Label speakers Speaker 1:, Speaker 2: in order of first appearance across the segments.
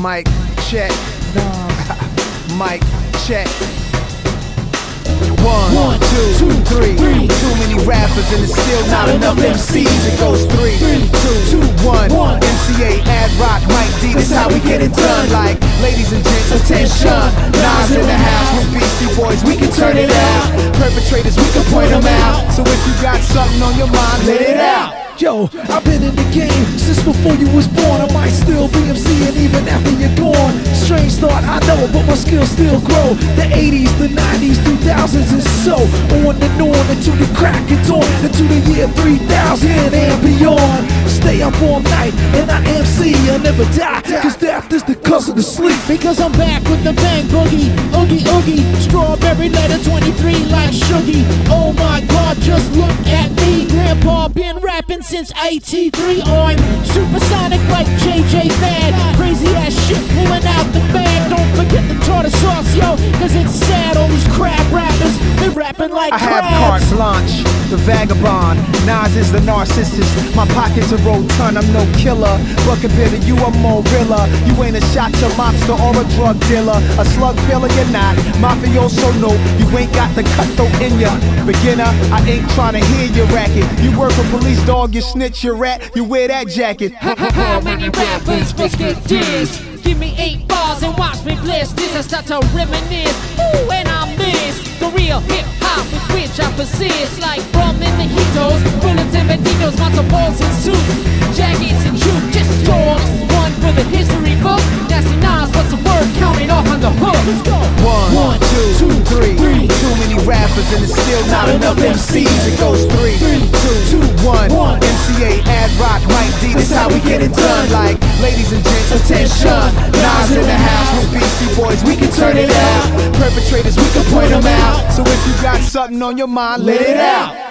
Speaker 1: Mic check. Mic check. One, two, three. Too many rappers and it's still not enough MCs. It goes three, two, it done. Like, ladies and gents, attention. Nas in the house with Beastie Boys. We can turn it out. Perpetrators, we can point them out. So if you got something on your mind, let it out.
Speaker 2: Yo, I've been in the game since before you was born. I might still be MCing even after you're gone. Strange thought, I know, but my skills still grow. The 80s, the 90s, 2000s and so on and on until the crack of dawn, into the year 3000 and beyond. Stay up all night and I MC, I'll never die, cause death is the cousin of the sleep.
Speaker 3: Because I'm back with the bang boogie, oogie oogie, strawberry letter 23 like Shuggie. Oh my god, just look at me. Grandpa been rapping since 83. I'm supersonic like JJ Fad. Crazy ass shit pulling out the bag. The tartar sauce, yo, cause it's sad. All these crab rappers, they rapping like
Speaker 1: I have carte
Speaker 3: crabs.
Speaker 1: blanche, the vagabond. Nas is the narcissist. My pockets are rotund, I'm no killer. But compared to you, I'm more realer. You ain't a shot to mobster or a drug dealer. A slug killer, you're not. Mafioso, no. You ain't got the cutthroat in ya. Beginner, I ain't trying to hear your racket. You work a police dog, you snitch, you rat, you wear that jacket.
Speaker 4: How many rappers must get dissed? Give me eight bars and watch me blitz. This I start to reminisce. Ooh, and I miss the real hip hop with which I persist. Like rum in the hitos, bullets and banditos, matzo balls and soup, jackets and juke. Just dogs, one for the history book. Nasty Nas, what's the word? Counting off on the hook. Let's go.
Speaker 1: One, two, three. Too many rappers and it's still not enough MCs. It goes three, two, one. MCA, Ad Rock, Mike D. This how we get it done. Like, ladies and gents, attention. Nas in the house with Beastie Boys. We can turn it out. Perpetrators, we can point them out. So if you got something on your mind, let it out.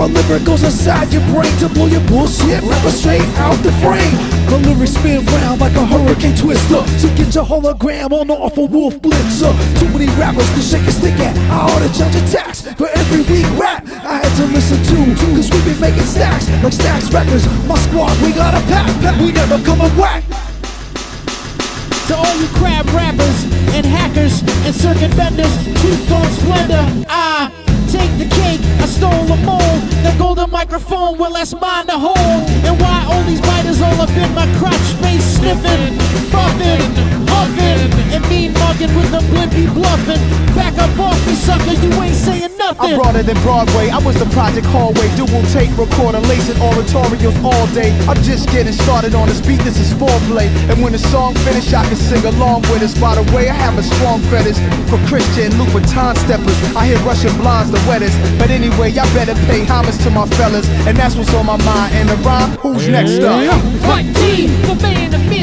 Speaker 2: The, the of lyric goes inside your brain to blow your bullshit rapper straight out the frame. My lyrics spin round like a hurricane twister. So get your hologram on off a Wolf Blitzer. Too many rappers to shake a stick at. I ought to a tax for every week rap I had to listen to. Cause we been making stacks like Stax Records. My squad, we got a pack. We never come and whack.
Speaker 3: To all you crab rappers and hackers and circuit benders, truth on splendor. I take the cake, I stole them all. That golden microphone, well, that's mine to hold. And why all these biters all up in my crotch space sniffing, buffing, with the blimpy bluffing. Back up off me, sucker, you ain't saying nothing.
Speaker 1: I
Speaker 3: nothing.
Speaker 1: brought it in Broadway. I was the Project Hallway, dual tape recorder, lacing oratorios all day. I'm just getting started on this beat. This is foreplay, and when the song finish, I can sing along with us. By the way, I have a strong fetish for Christian Louboutin steppers. I hear Russian blondes the wettest, but anyway, y'all better pay homage to my fellas, and that's what's on my mind. And the rhyme, who's next up?
Speaker 4: Mike D, the man of mystery,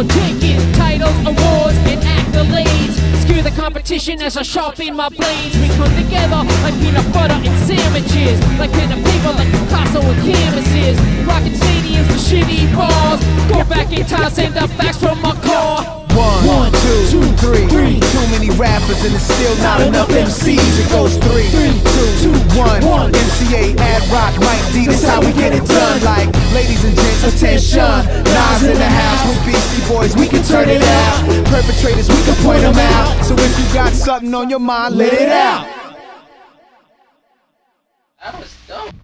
Speaker 4: and now we're titles, awards, and accolades. Skew the competition as I sharpen my blades. We come together like peanut butter and sandwiches, like pen and paper, like Picasso and canvases. Rocking stadiums to shitty bars. Go back in time, send the facts from my car.
Speaker 1: One, two, three. Too many rappers and it's still not enough MCs. It goes three, two, one. MCA, Ad Rock, Mike. This how we get it done. Like, ladies and gents, attention. Nas in the house with Beastie Boys. We can turn it out. Perpetrators, we can point them out. So if you got something on your mind, let it out.
Speaker 5: That was